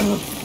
Ugh.